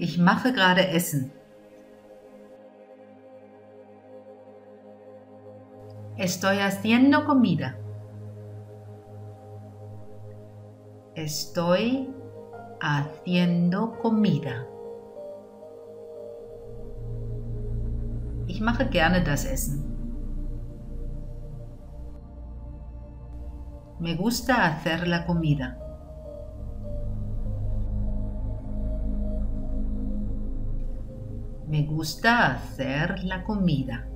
Ich mache gerade Essen. Estoy haciendo comida. Estoy haciendo comida. Ich mache gerne das Essen. Me gusta hacer la comida. Me gusta hacer la comida.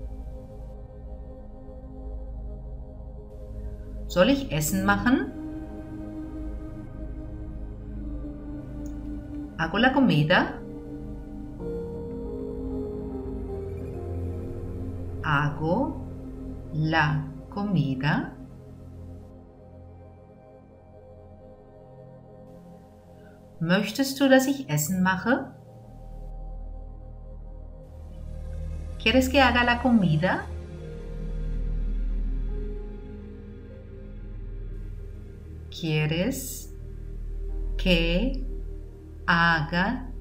Soll ich Essen machen? ¿Hago la comida? ¿Hago la comida? Möchtest du, dass ich Essen mache? ¿Quieres que haga la comida? ¿Quieres que haga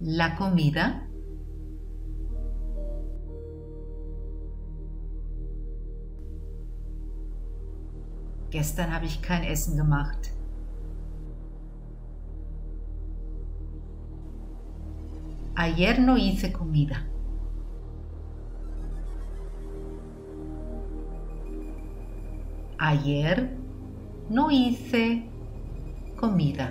la comida? Gestern habe ich kein Essen gemacht. Ayer no hice comida. Ayer no hice comida.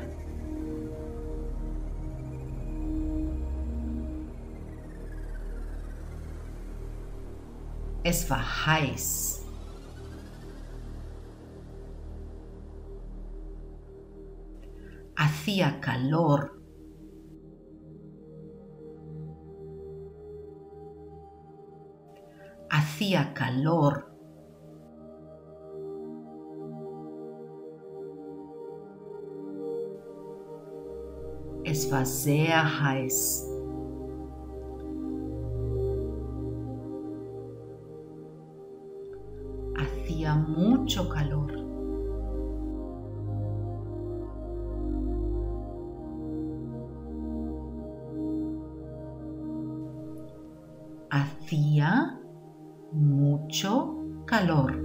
Es war heiß. Hacía calor. Hacía calor. Es war. Hacía mucho calor. Hacía mucho calor.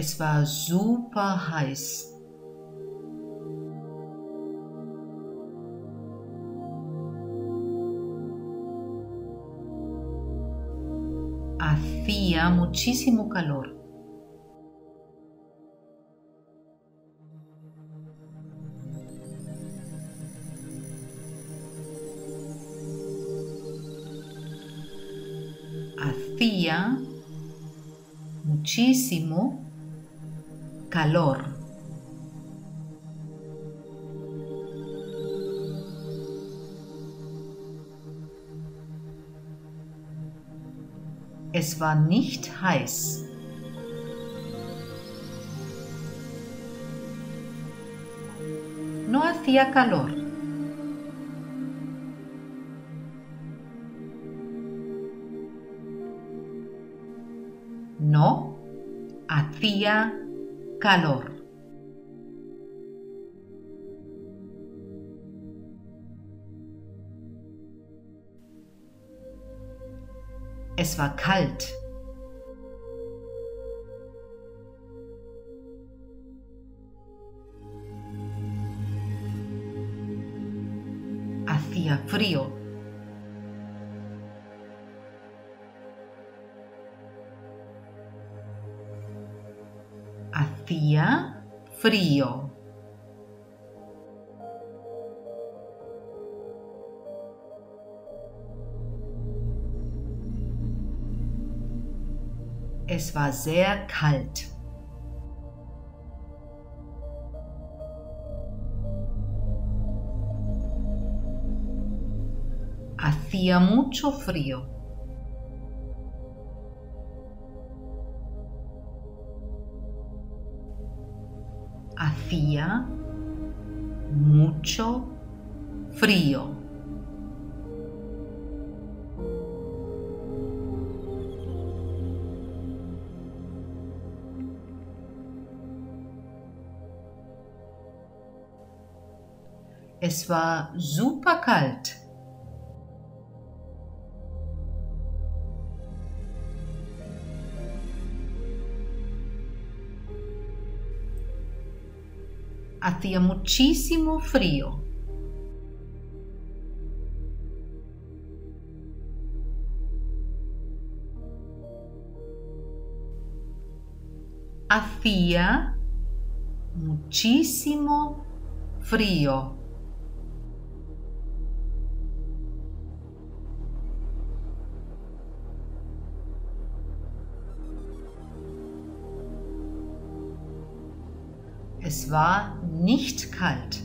Es war super heiß. Hacía muchísimo calor. Hacía muchísimo calor. Es war nicht heiß. No hacía calor. No hacía calor. Es war kalt. Hacía frío. Hacía frío. Es war sehr kalt. Hacía mucho frío. Sofía, mucho frío. Es war super kalt. Hacía muchísimo frío. Hacía muchísimo frío. Es war nicht kalt.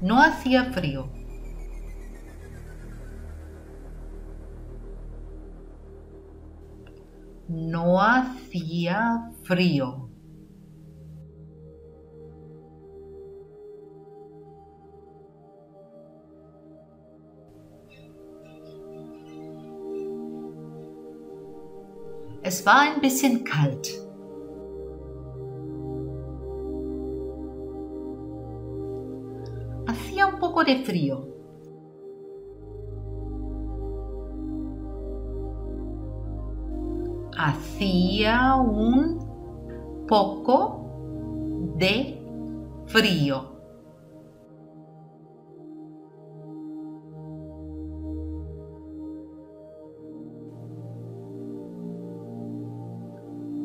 No hacía frío. No hacía frío. Es war ein bisschen kalt. Hacía un poco de frío. Hacía un poco de frío.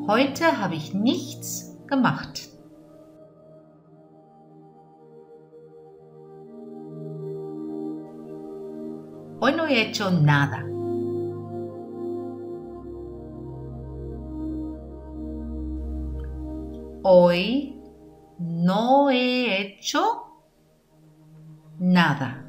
Heute habe ich nichts gemacht. Hoy no he hecho nada. Hoy no he hecho nada.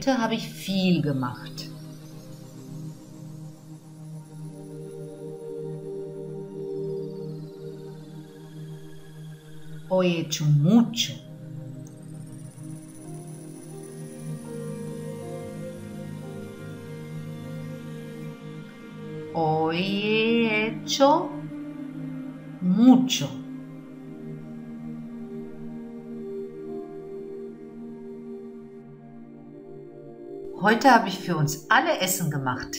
Heute habe ich viel gemacht. He hecho mucho. Hoy he hecho mucho. Heute habe ich für uns alle Essen gemacht.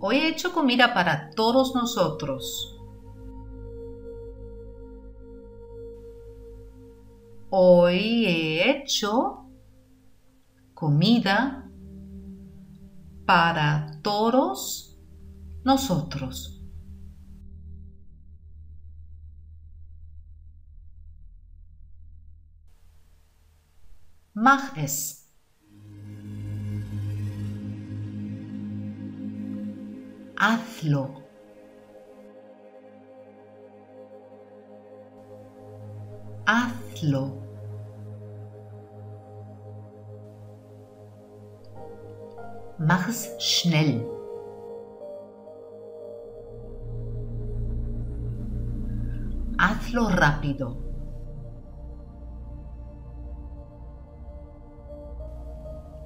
Hoy he hecho comida para todos nosotros. Hoy he hecho comida para todos nosotros. Mach es. Hazlo. Hazlo. Mach. Hazlo rápido.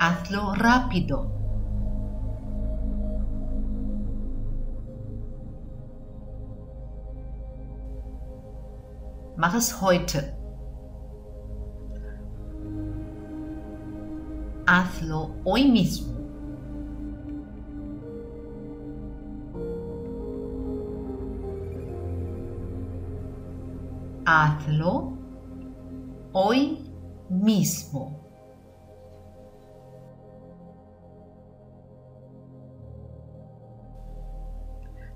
Hazlo rápido. Mach es heute. Hazlo hoy mismo. Hazlo hoy mismo.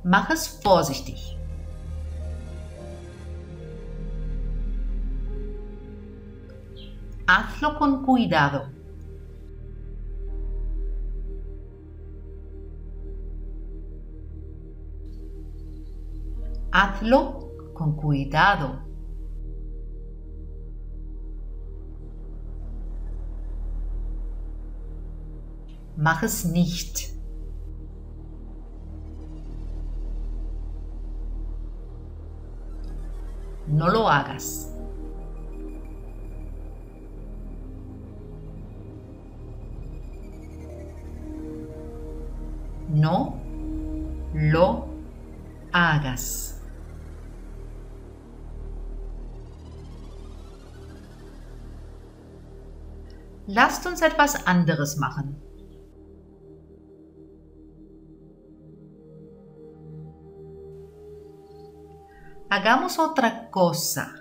Mach es vorsichtig. Hazlo con cuidado. Hazlo con cuidado. Mach es nicht. No lo hagas. No lo hagas. Lasst uns etwas anderes machen. Hagamos otra cosa.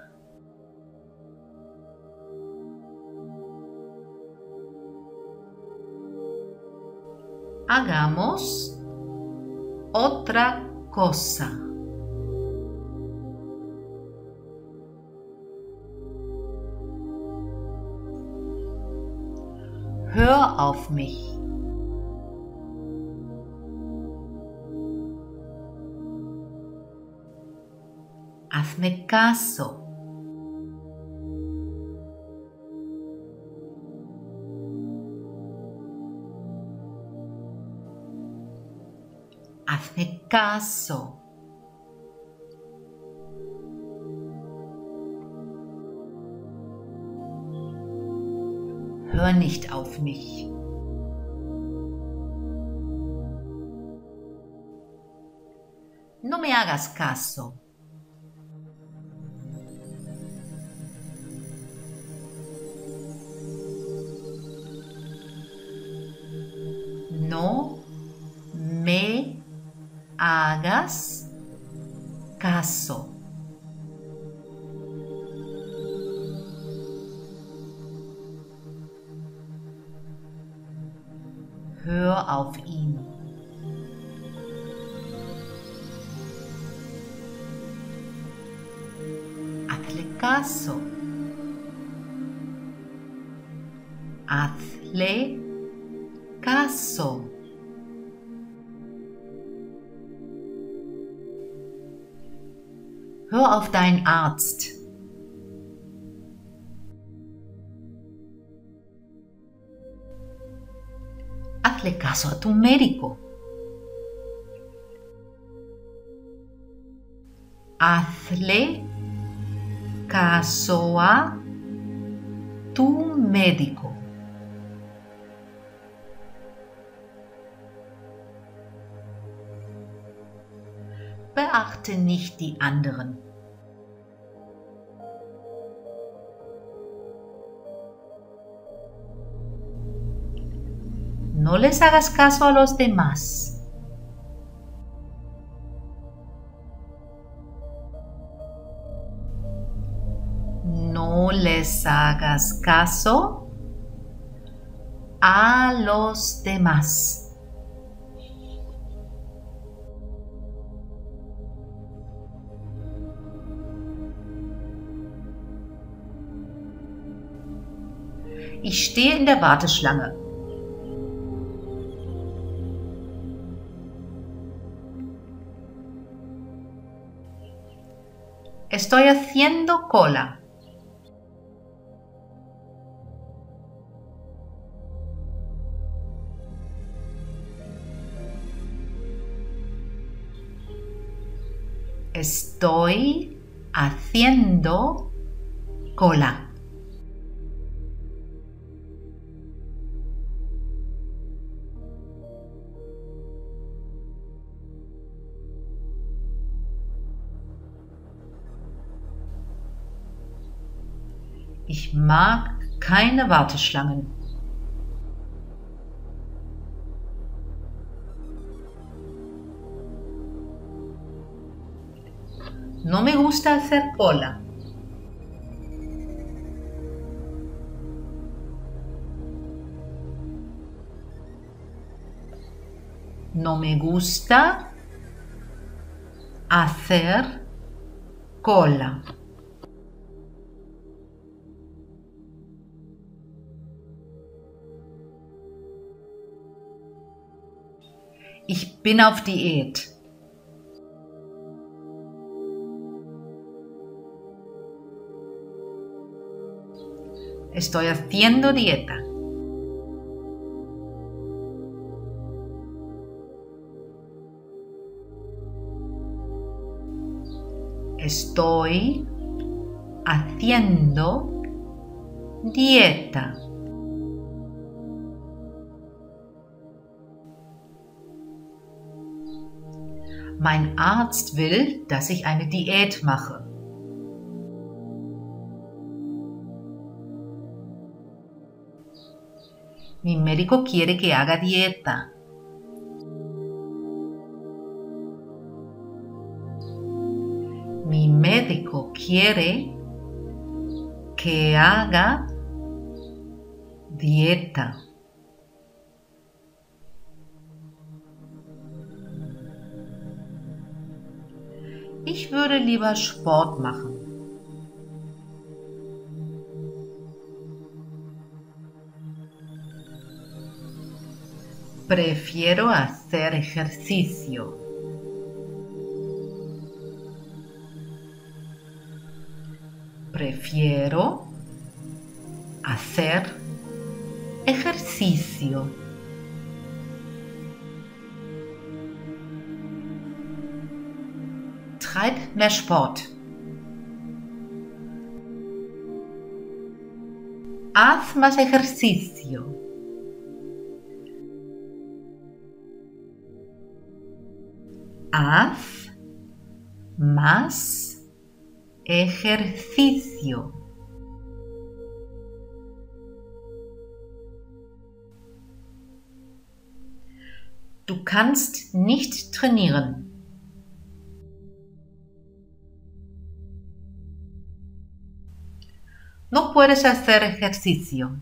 Hagamos otra cosa. Hör auf mich. Hazme caso. Hazme caso. Hör nicht auf mich. No me hagas caso. paz. Hör auf deinen Arzt. Hazle caso a tu médico. Hazle caso a tu médico. Beachte nicht die anderen. No les hagas caso a los demás. No les hagas caso a los demás. Ich stehe in der Warteschlange. Estoy haciendo cola. Estoy haciendo cola. Ich mag keine Warteschlangen. No me gusta hacer cola. No me gusta hacer cola. Bin auf Diät. Estoy haciendo dieta. Estoy haciendo dieta. Mein Arzt will, dass ich eine Diät mache. Mi médico quiere que haga dieta. Mi médico quiere que haga dieta. Ich würde lieber Sport machen. Prefiero hacer ejercicio. Prefiero hacer ejercicio. Treib mehr Sport. Haz más ejercicio. Haz más ejercicio. Du kannst nicht trainieren. Puedes hacer ejercicio.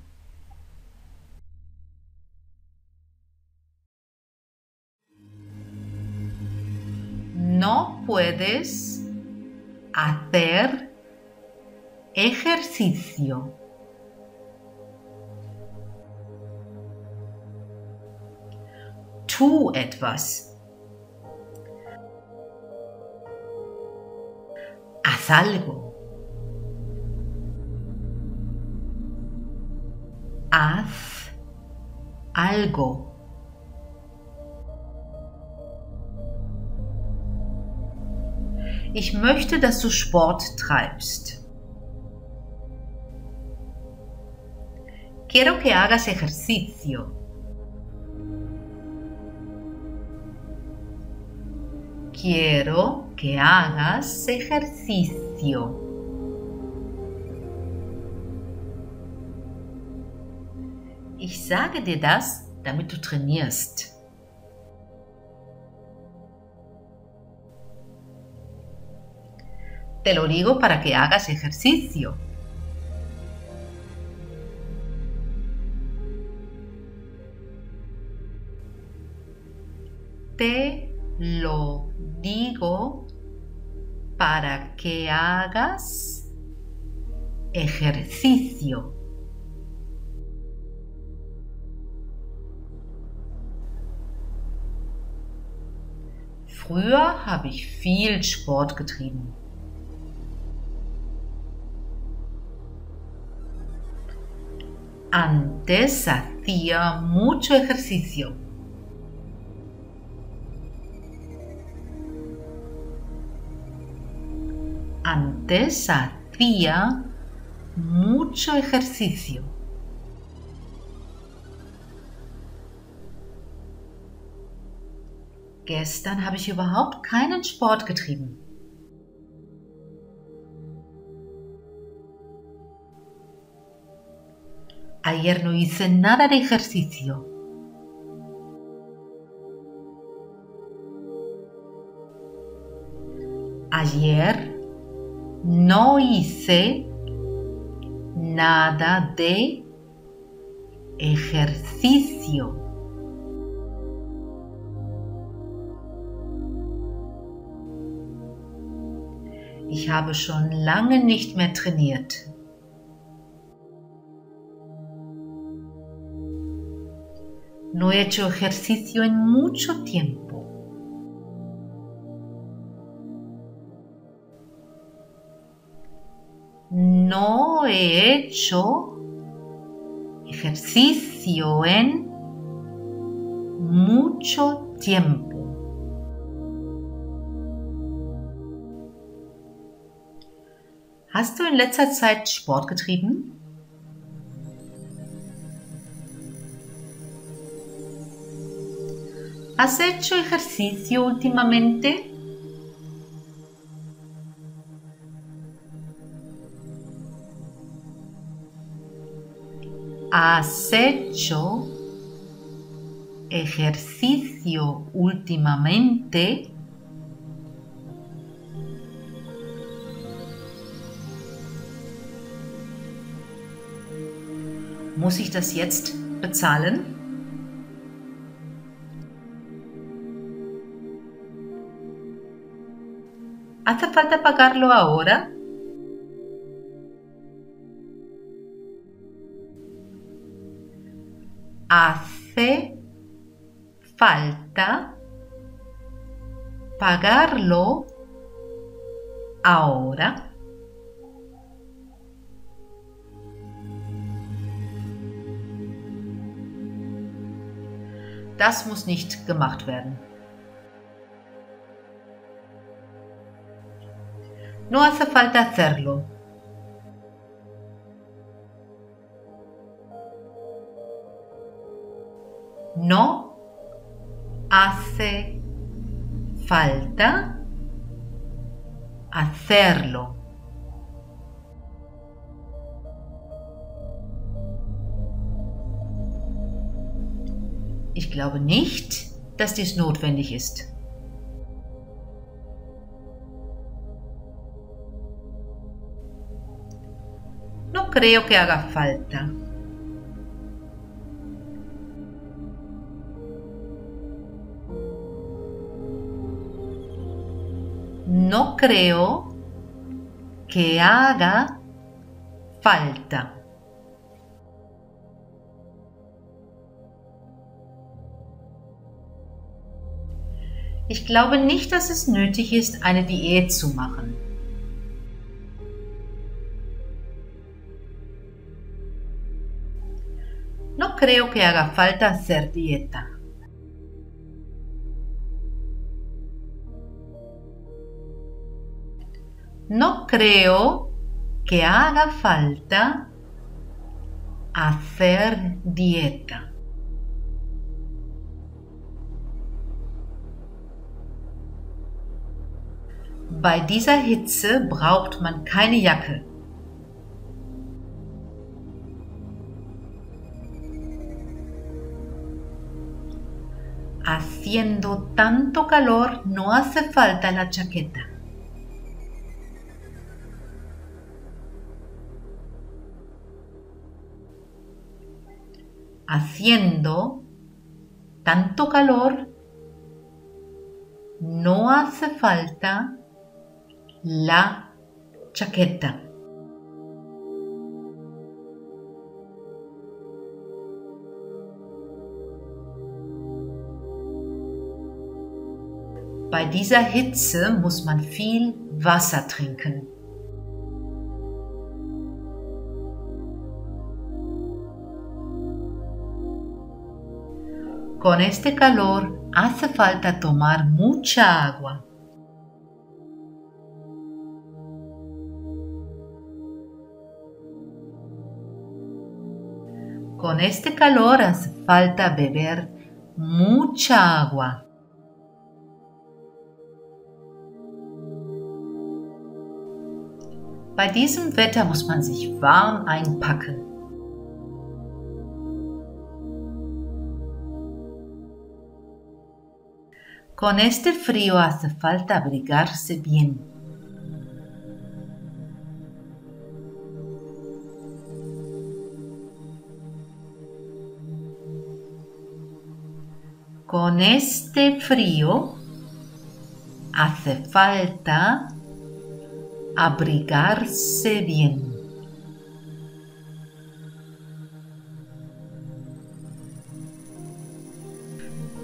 no puedes hacer ejercicio. Tu etwas. Haz algo. Haz algo. Ich möchte, dass du Sport treibst. Quiero que hagas ejercicio. Quiero que hagas ejercicio. Ich sage dir das, damit du trainierst. Te lo digo para que hagas ejercicio. Te lo digo para que hagas ejercicio. Früher habe ich viel Sport getrieben. Antes hacía mucho ejercicio. Antes hacía mucho ejercicio. Gestern habe ich überhaupt keinen Sport getrieben. Ayer no hice nada de ejercicio. Ayer no hice nada de ejercicio. Ich habe schon lange nicht mehr trainiert. No he hecho ejercicio en mucho tiempo. No he hecho ejercicio en mucho tiempo. Hast du in letzter Zeit Sport getrieben? ¿Has hecho ejercicio últimamente? ¿Has hecho ejercicio últimamente? Muss ich das jetzt bezahlen? ¿Hace falta pagarlo ahora? Hace falta pagarlo ahora. Das muss nicht gemacht werden. No hace falta hacerlo. No hace falta hacerlo. Ich glaube nicht, dass dies notwendig ist. No creo que haga falta. No creo que haga falta. Ich glaube nicht, dass es nötig ist, eine Diät zu machen. No creo que haga falta hacer dieta. No creo que haga falta hacer dieta. Bei dieser Hitze braucht man keine Jacke. Haciendo tanto calor no hace falta la chaqueta. Haciendo tanto calor no hace falta la chaqueta. Bei dieser Hitze muss man viel Wasser trinken. Con este calor hace falta tomar mucha agua. Con este calor hace falta beber mucha agua. Bei diesem Wetter muss man sich warm einpacken. Con este frío hace falta abrigarse bien. Con este frío hace falta abrigarse bien.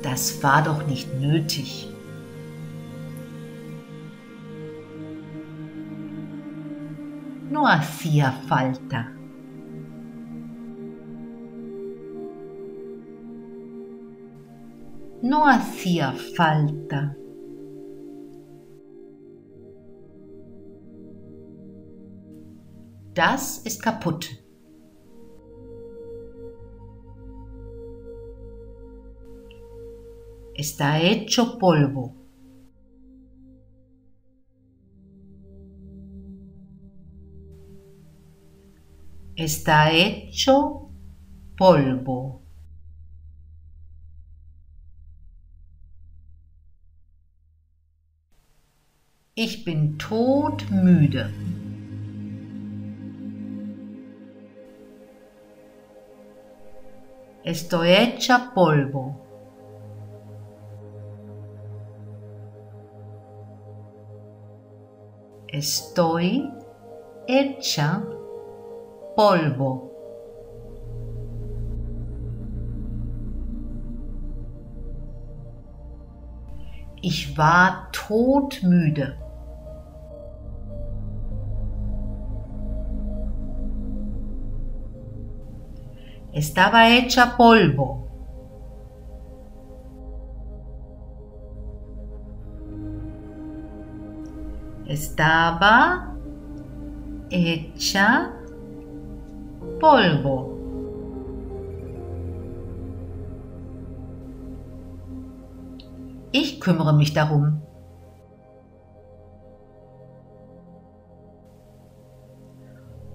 Das war doch nicht nötig. No hacía falta. No hacía falta. Das ist kaputt. Está hecho polvo. Está hecho polvo. Ich bin todmüde. Estoy hecha polvo. Estoy hecha polvo. Ich war todmüde. Estaba hecha polvo. Estaba hecha polvo. Ich kümmere mich darum.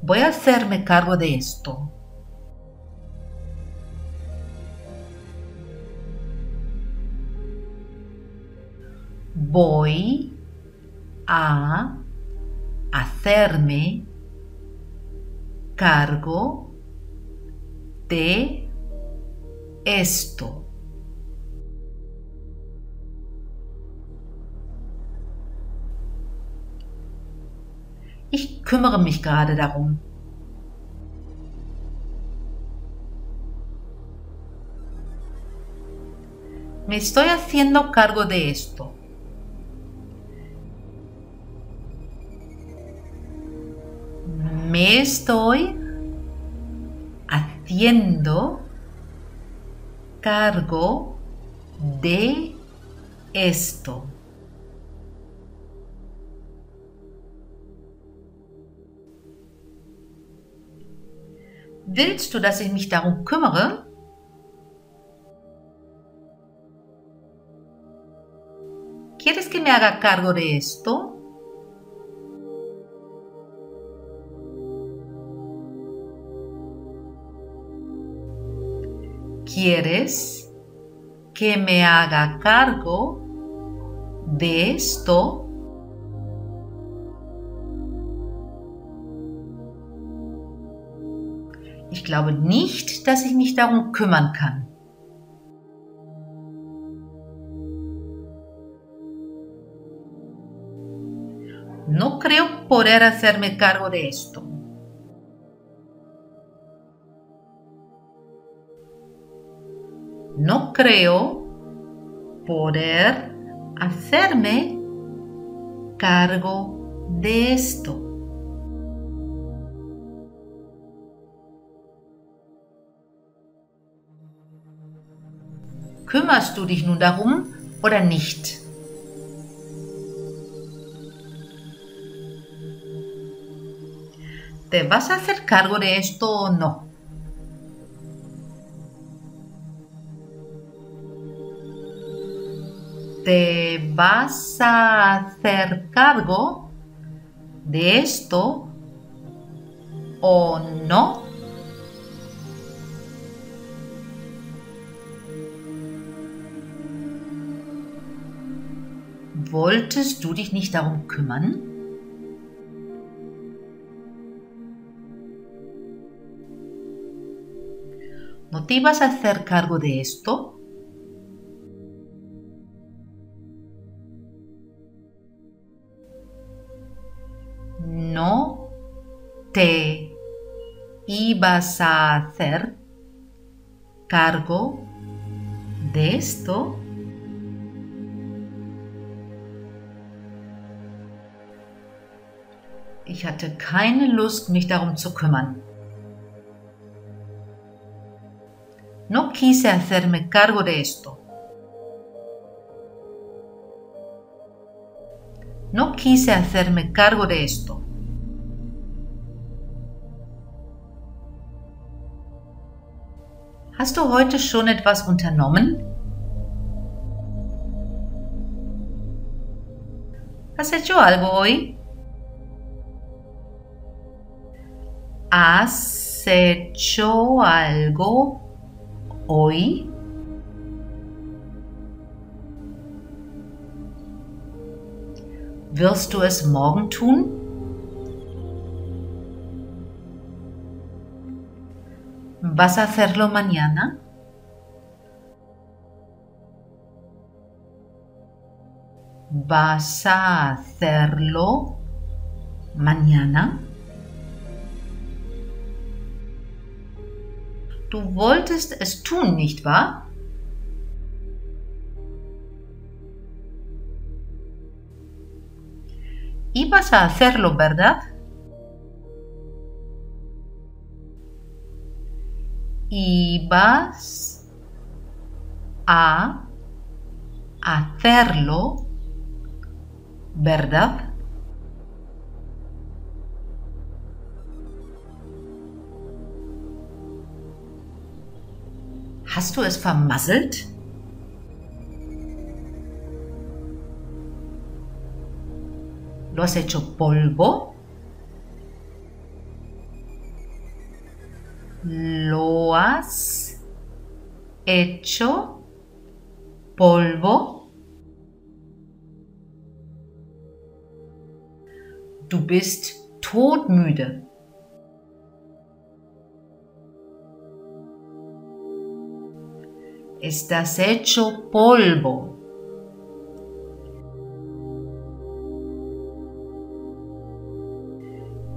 Voy a hacerme cargo de esto. Voy a hacerme cargo de esto. Ich kümmere mich gerade darum. Me estoy haciendo cargo de esto. Estoy haciendo cargo de esto. Willst du, dass ich mich darum kümmere? ¿Quieres que me haga cargo de esto? ¿Quieres que me haga cargo de esto? Ich glaube nicht, dass ich mich darum kümmern kann. No creo poder hacerme cargo de esto. No creo poder hacerme cargo de esto. Kümmerst du dich nun darum oder nicht? ¿Te vas a hacer cargo de esto o no? ¿Te vas a hacer cargo de esto o no? Wolltest du dich nicht darum kümmern? ¿No te ibas a hacer cargo de esto? ¿No te ibas a hacer cargo de esto? Ich hatte keine Lust, mich darum zu kümmern. No quise hacerme cargo de esto. No quise hacerme cargo de esto. Hast du heute schon etwas unternommen? ¿Has hecho algo hoy? ¿Has hecho algo hoy? Wirst du es morgen tun? ¿Vas a hacerlo mañana? ¿Vas a hacerlo mañana? Du wolltest es tun, nicht wahr? Ibas a hacerlo, ¿verdad? Ibas a hacerlo, ¿verdad? Hast du es vermasselt? ¿Lo has hecho polvo? ¿Lo has hecho polvo? Du bist todmüde. Estás hecho polvo.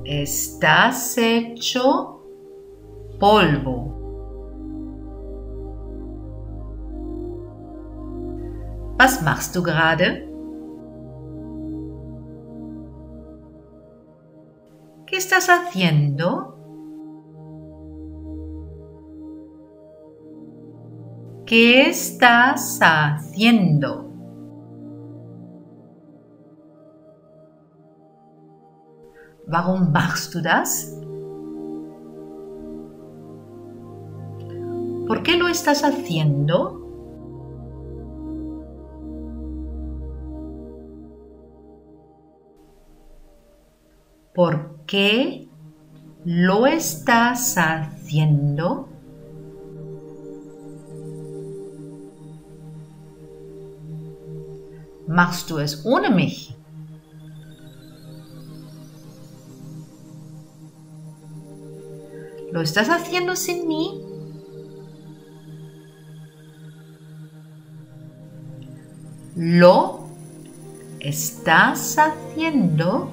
Estás hecho polvo. Was machst du gerade? ¿Qué estás haciendo? ¿Qué estás haciendo? Warum machst du das? ¿Por qué lo estás haciendo? ¿Por qué lo estás haciendo? Machst du es ohne mich? ¿Lo estás haciendo sin mí? ¿Lo estás haciendo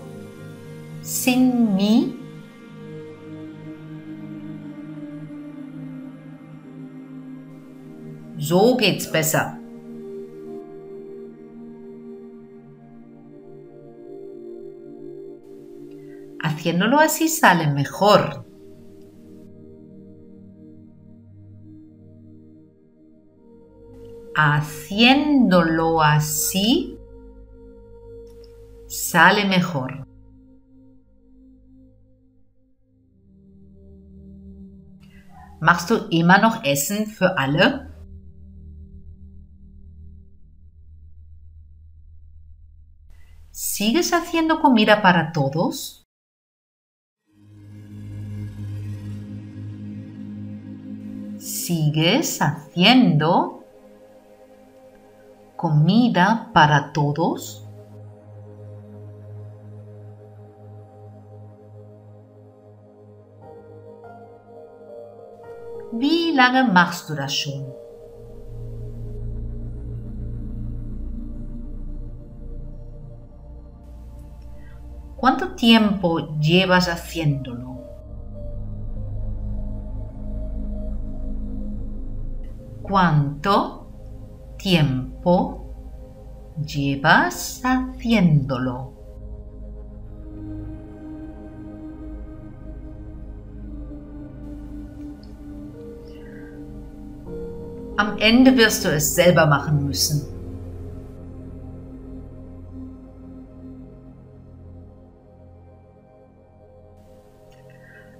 sin mí? So geht's besser. Haciéndolo así sale mejor. Haciéndolo así sale mejor. Machst du immer noch Essen für alle? ¿Sigues haciendo comida para todos? ¿Sigues haciendo comida para todos? Wie lange machst du das schon? ¿Cuánto tiempo llevas haciéndolo? ¿Cuánto tiempo llevas haciéndolo? Am Ende wirst du es selber machen müssen.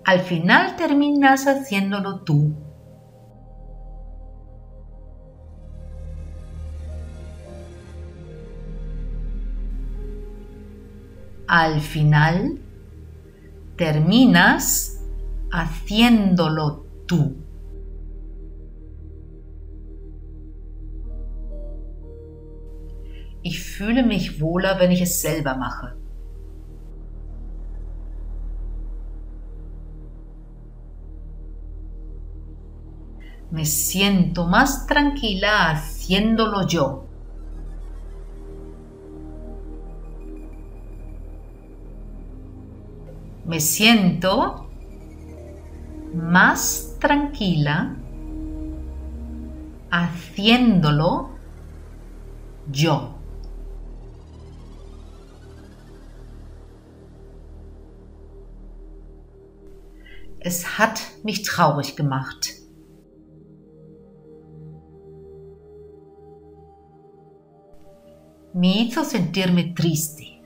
Al final terminas haciéndolo tú. Al final terminas haciéndolo tú. Ich fühle mich wohler, wenn ich es selber mache. Me siento más tranquila haciéndolo yo. Me siento más tranquila haciéndolo yo. Es hat mich traurig gemacht. Me hizo sentirme triste.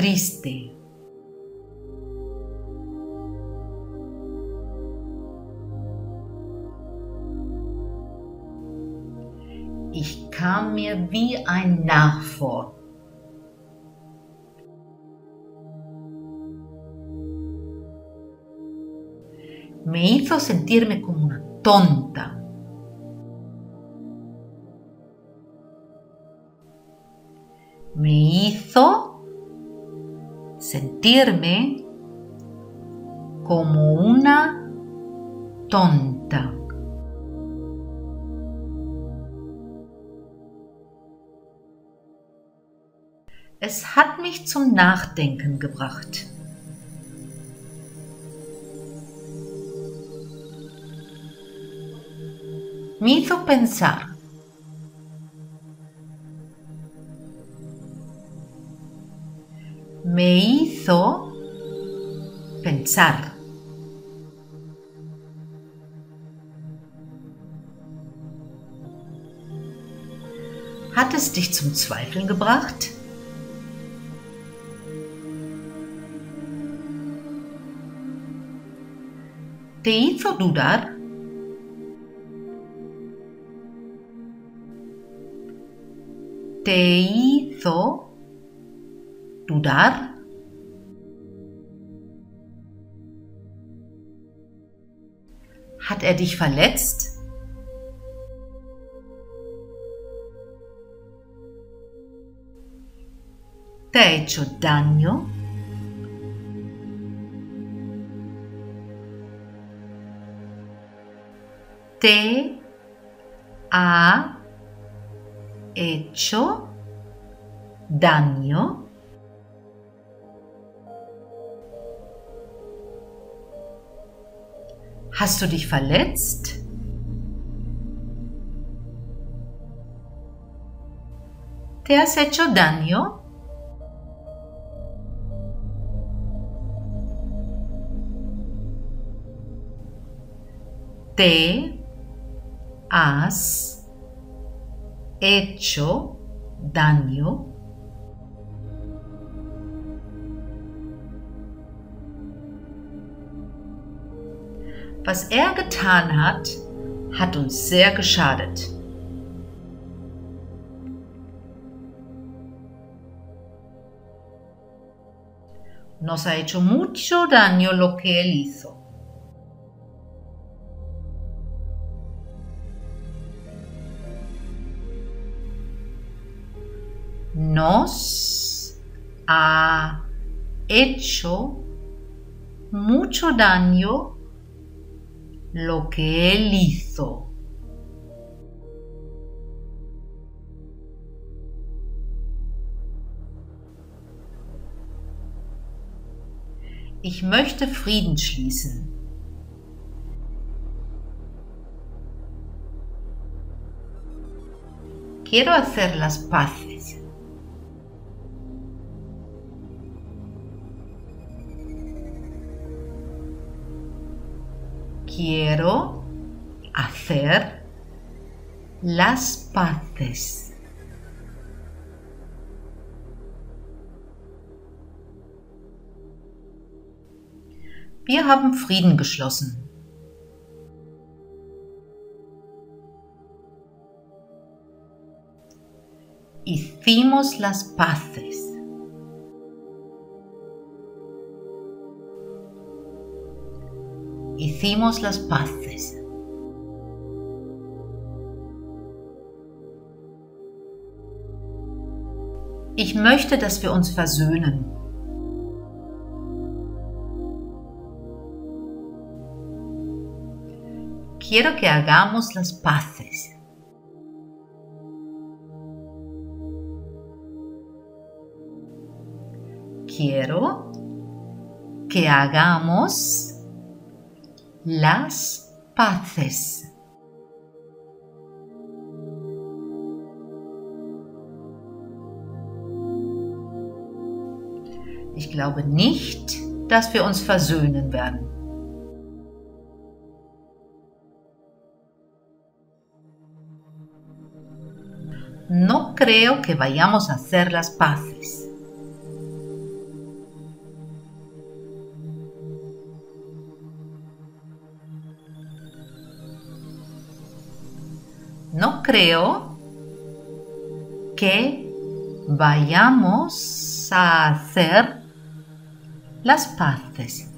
Triste. Ich kam mir wie ein Narr vor. Me hizo sentirme como una tonta. Sentirme como una tonta. Es hat mich zum Nachdenken gebracht. Me hizo pensar. Me hizo pensar. Hat es dich zum Zweifeln gebracht? ¿Te hizo dudar? ¿Te hizo dudar? Er dich verletzt? ¿Te ha hecho daño? ¿Te ha hecho daño? Hast du dich verletzt? ¿Te has hecho daño? ¿Te has hecho daño? Was er getan hat, hat uns sehr geschadet. Nos ha hecho mucho daño lo que él hizo. Nos ha hecho mucho daño lo que él hizo. Ich möchte Frieden schließen. Quiero hacer las paces. Quiero hacer las paces. Wir haben Frieden geschlossen. Hicimos las paces. Hicimos las paces. Ich möchte, dass wir uns versöhnen. Quiero que hagamos las paces. Quiero que hagamos las paces. Ich glaube nicht, dass wir uns versöhnen werden. No creo que vayamos a hacer las paces. Creo que vayamos a hacer las paces.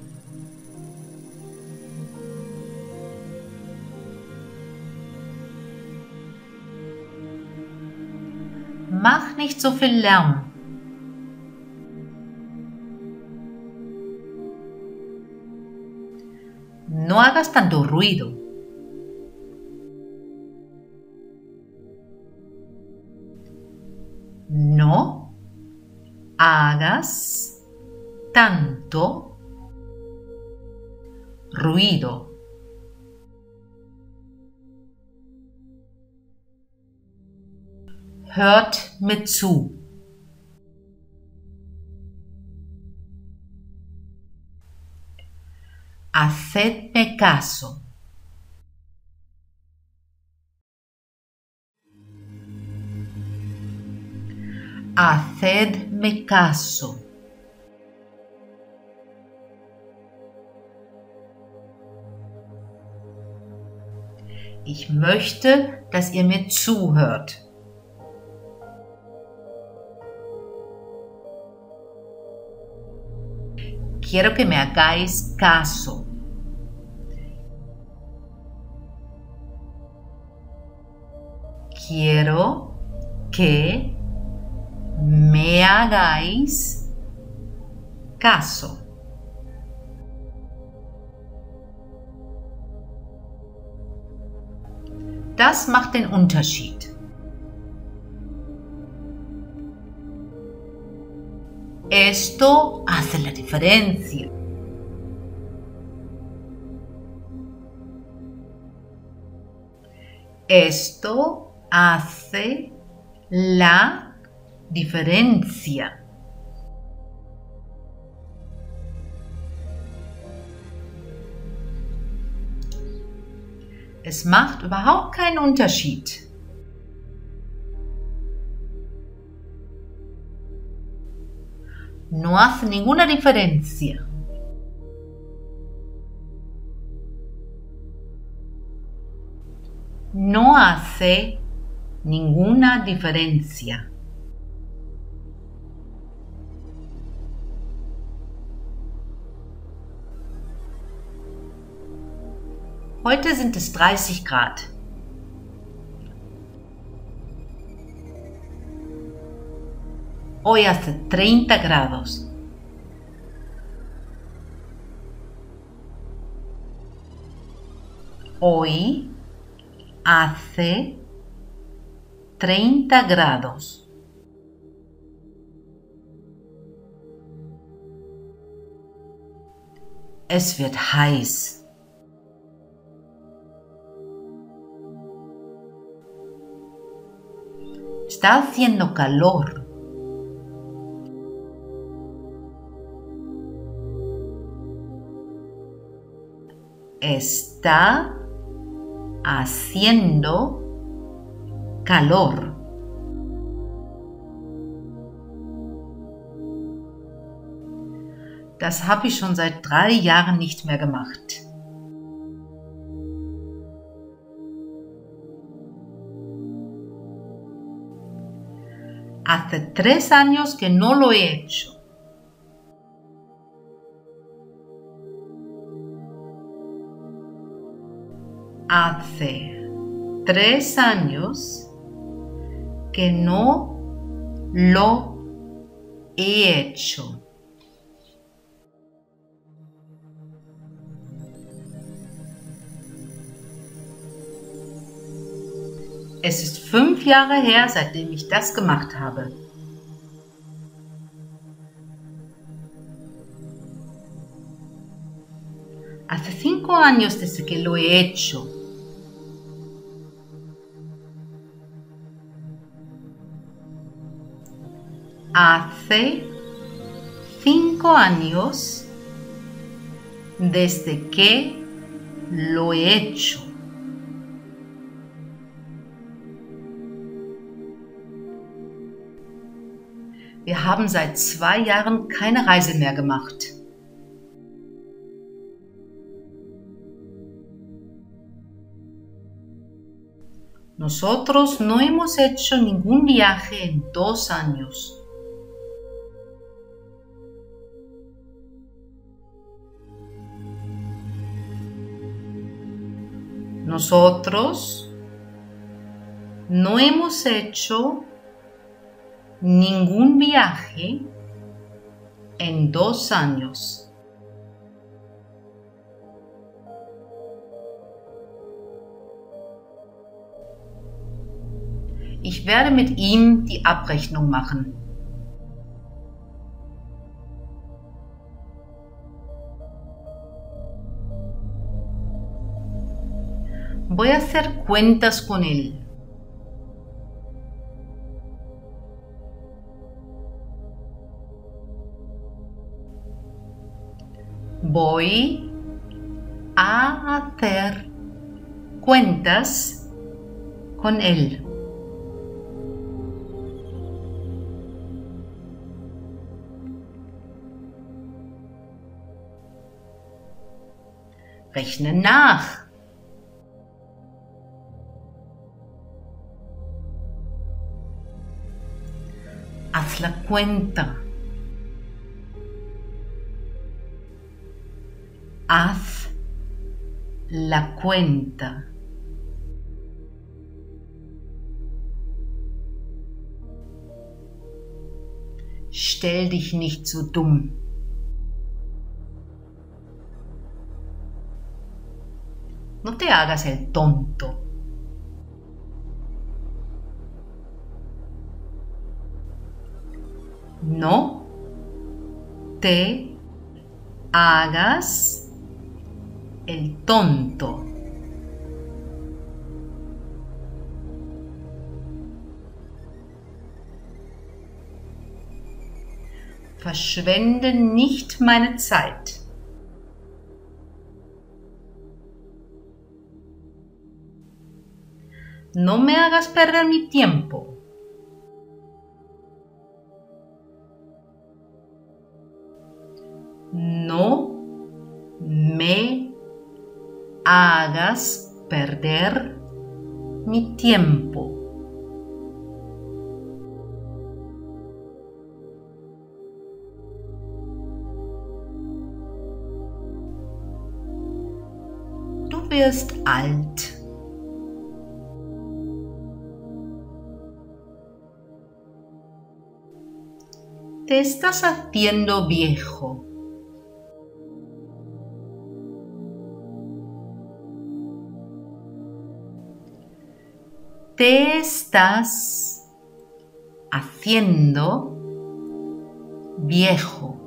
Mach nicht so viel Lärm. No hagas tanto ruido. Tanto ruido. Hört mir zu. Hacedme caso. Hacedme caso. Ich möchte, dass ihr mir zuhört. Quiero que me hagáis caso. Quiero que me hagáis caso. Das macht den Unterschied. Esto hace la diferencia. Esto hace la diferencia. Es macht überhaupt keinen Unterschied. No hace ninguna diferencia. No hace ninguna diferencia. Heute sind es 30 Grad. Hoy hace 30 grados. Hoy hace 30 grados. Es wird heiß. Está haciendo calor. Está haciendo calor. Das habe ich schon seit drei Jahren nicht mehr gemacht. Hace tres años que no lo he hecho. Hace tres años que no lo he hecho. Es ist fünf Jahre her, seitdem ich das gemacht habe. Hace cinco años desde que lo he hecho. Hace cinco años desde que lo he hecho. Wir haben seit zwei Jahren keine Reise mehr gemacht. Nosotros no hemos hecho ningún viaje en dos años. Nosotros no hemos hecho ningún viaje en dos años. Ich werde mit ihm die Abrechnung machen. Voy a hacer cuentas con él. Voy a hacer cuentas con él. Rechne nach. Haz la cuenta. Haz la cuenta. Stell dich nicht so dumm. No te hagas el tonto. No te hagas el tonto. Verschwende nicht meine Zeit. No me hagas perder mi tiempo. Hagas perder mi tiempo. Du wirst alt. Te estás haciendo viejo. Te estás haciendo viejo.